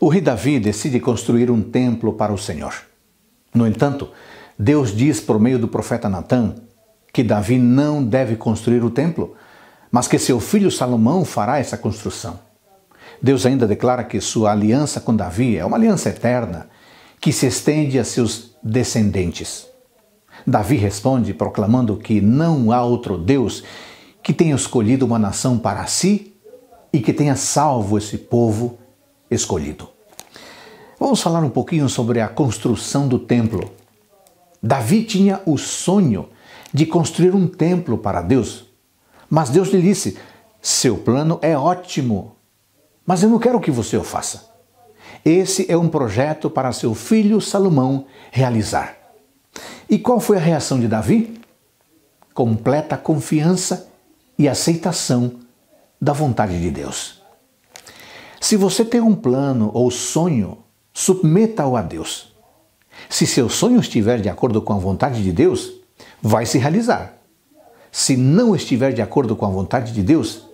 O rei Davi decide construir um templo para o Senhor. No entanto, Deus diz por meio do profeta Natã que Davi não deve construir o templo, mas que seu filho Salomão fará essa construção. Deus ainda declara que sua aliança com Davi é uma aliança eterna, que se estende a seus descendentes. Davi responde proclamando que não há outro Deus que tenha escolhido uma nação para si e que tenha salvo esse povo escolhido. Vamos falar um pouquinho sobre a construção do templo. Davi tinha o sonho de construir um templo para Deus, mas Deus lhe disse: Seu plano é ótimo, mas eu não quero que você o faça. Esse é um projeto para seu filho Salomão realizar. E qual foi a reação de Davi? Completa confiança e aceitação da vontade de Deus. Se você tem um plano ou sonho, submeta-o a Deus. Se seu sonho estiver de acordo com a vontade de Deus, vai se realizar. Se não estiver de acordo com a vontade de Deus,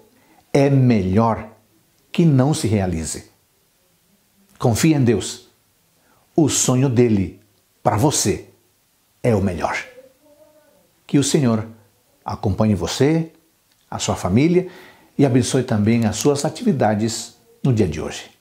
é melhor que não se realize. Confie em Deus. O sonho dele para você é o melhor. Que o Senhor acompanhe você, a sua família e abençoe também as suas atividades no dia de hoje.